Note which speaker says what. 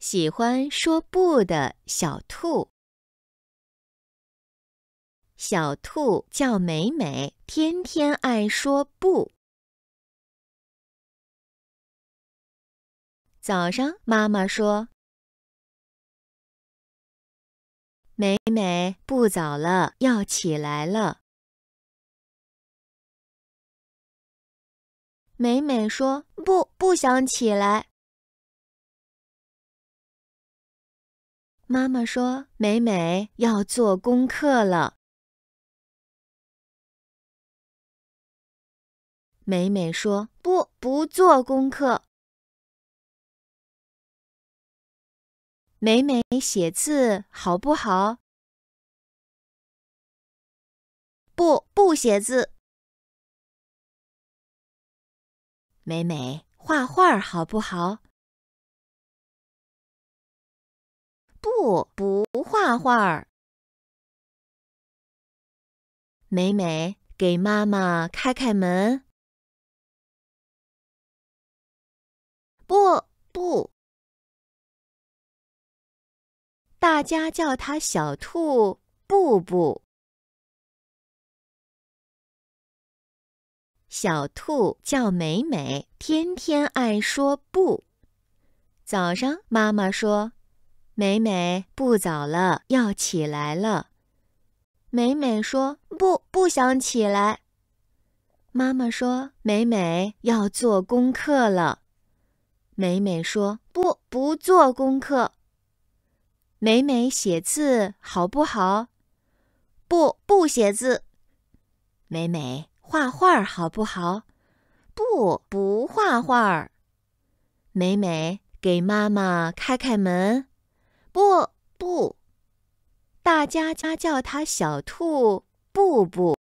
Speaker 1: 喜欢说不的小兔。小兔叫美美，天天爱说不。早上，妈妈说：“美美，不早了，要起来了。”美美说：“不，不想起来。”妈妈说：“美美要做功课了。”美美说：“不，不做功课。”美美写字好不好？不，不写字。美美画画好不好？不，不画画。美美给妈妈开开门。不，不。大家叫它小兔布布。小兔叫美美，天天爱说不。早上，妈妈说：“美美，不早了，要起来了。”美美说：“不，不想起来。”妈妈说：“美美要做功课了。”美美说：“不，不做功课。”美美写字好不好？不，不写字。美美画画好不好？不，不画画。美美给妈妈开开门。不，不。大家家叫它小兔布布。